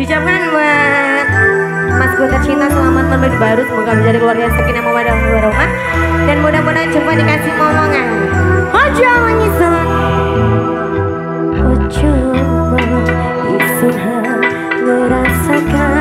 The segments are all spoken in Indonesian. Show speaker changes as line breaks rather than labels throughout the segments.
Diucapkan buat Mas gue tercinta selamat menuju baru. Semoga menjadi keluarga yang sakinah mawadah warahmah Dan mudah-mudahan coba dikasih momongan. Ojo mengisut Ojo mengisut Ngerasakan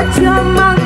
Watch your mouth.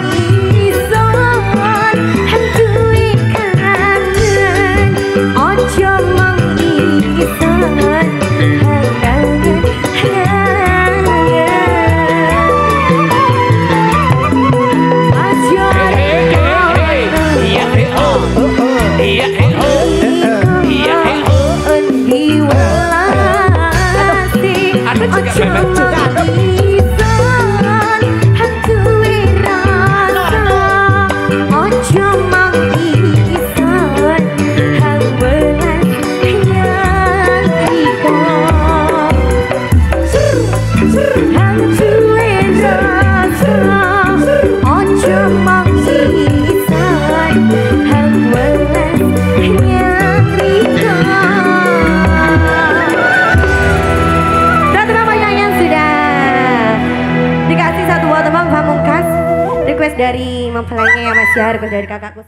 request dari mempelainya ya Mas ya, request dari kakakku.